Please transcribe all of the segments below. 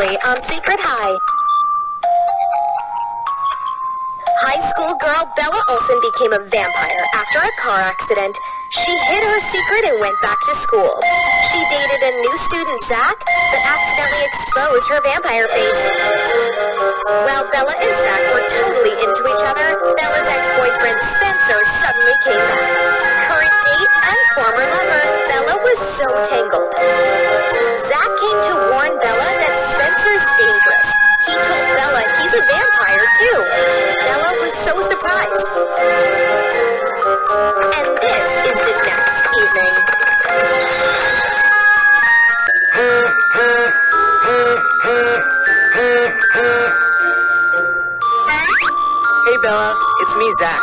On Secret High. High school girl Bella Olson became a vampire after a car accident. She hid her secret and went back to school. She dated a new student, Zach, but accidentally exposed her vampire face. While Bella and Zach were totally into each other, Bella's ex-boyfriend Spencer suddenly came back. Was so tangled. Zach came to warn Bella that Spencer's dangerous. He told Bella he's a vampire too. Bella was so surprised. And this is the next evening. Hey Bella, it's me, Zach.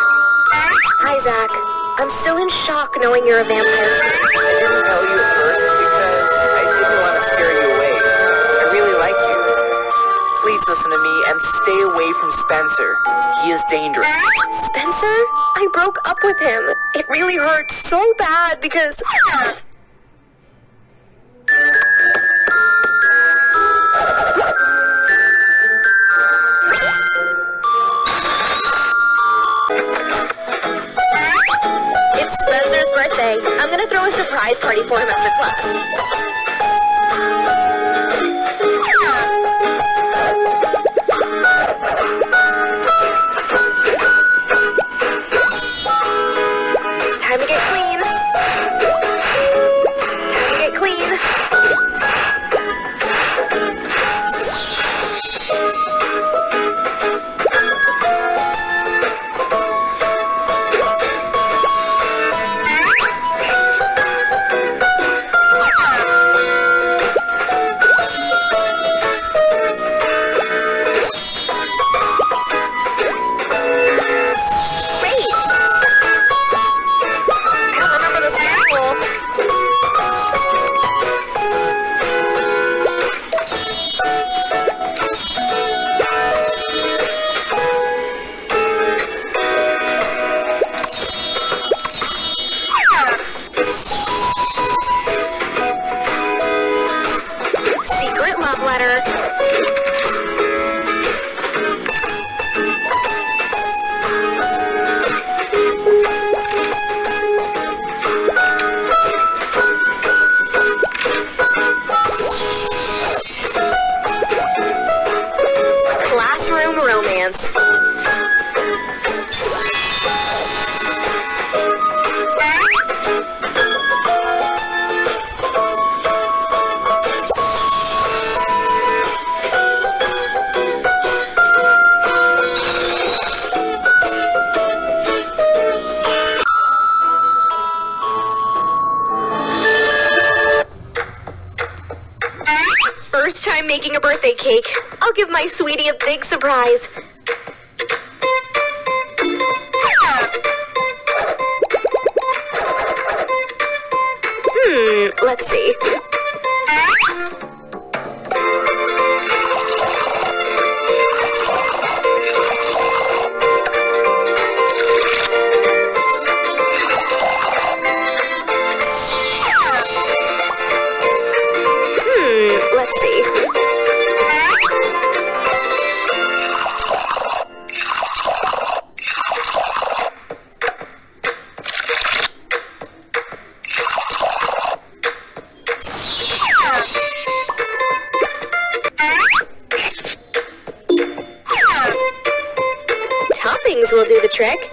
Hi, Zach. I'm still in shock knowing you're a vampire Listen to me and stay away from Spencer. He is dangerous. Spencer? I broke up with him. It really hurt so bad because. It's Spencer's birthday. I'm gonna throw a surprise party for him after class. Time love letter. Cake. I'll give my sweetie a big surprise. Trick.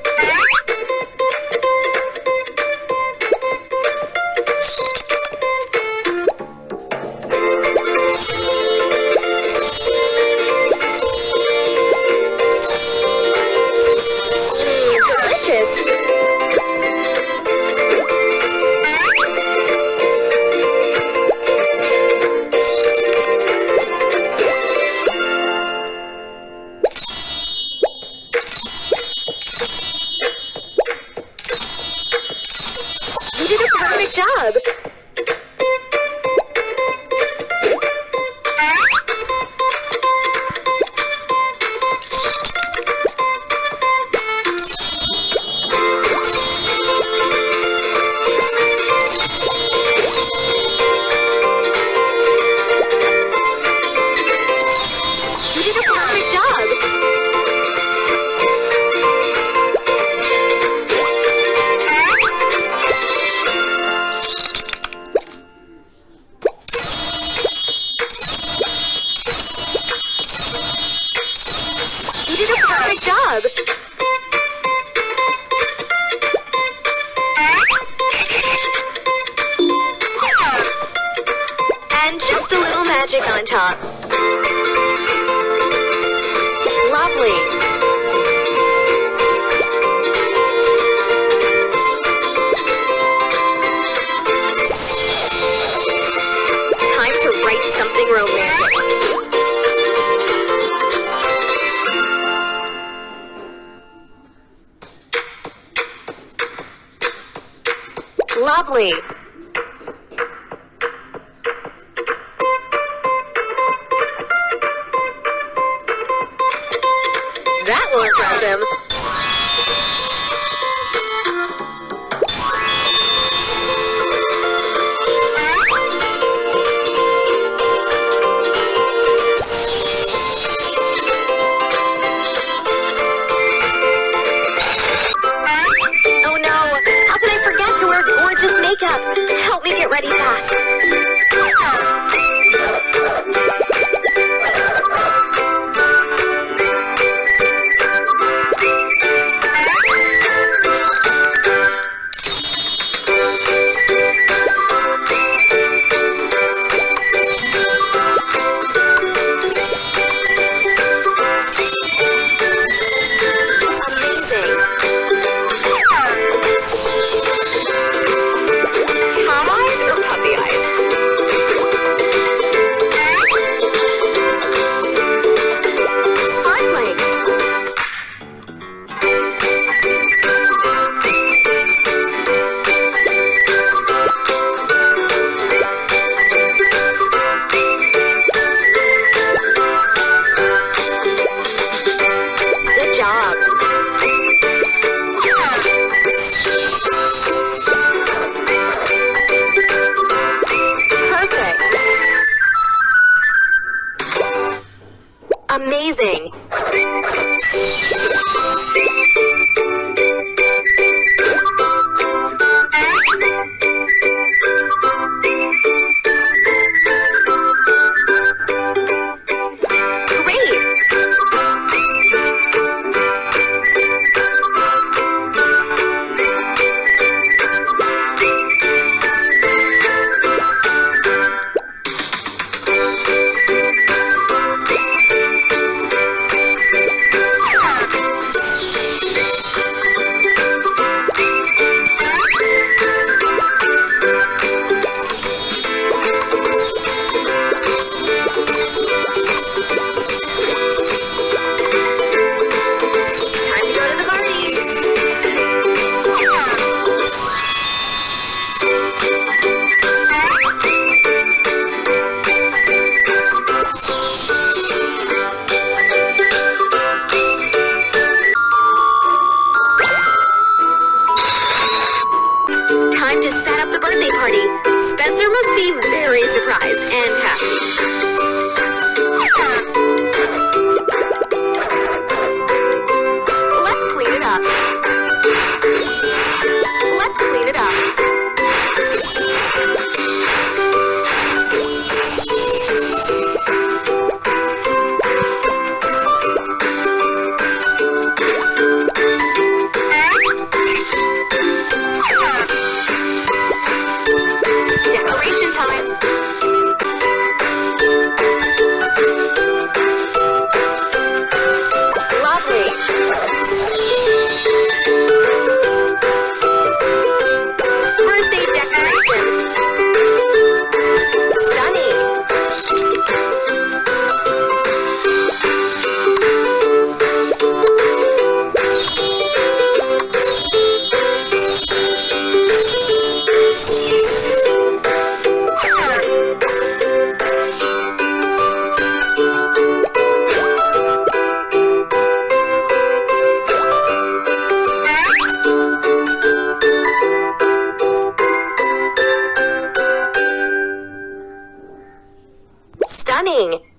the Oh no, how can I forget to wear gorgeous makeup? Help me get ready fast. Job. Birthday party. Spencer must be very surprised and happy. Stunning.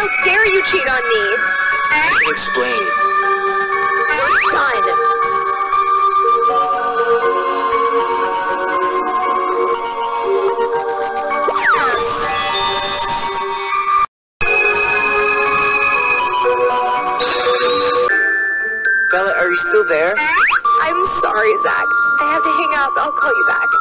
How dare you cheat on me? I can explain. Done. Bella, are you still there? I'm sorry, Zach. I have to hang up. I'll call you back.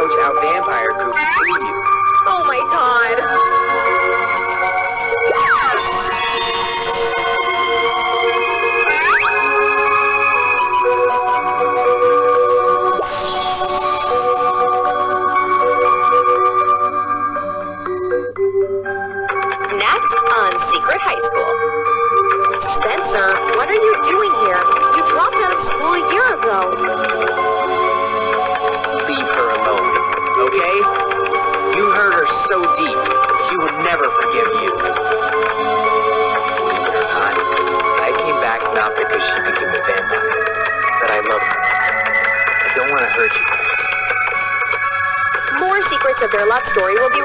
approach our vampire group you. Oh my god. story will be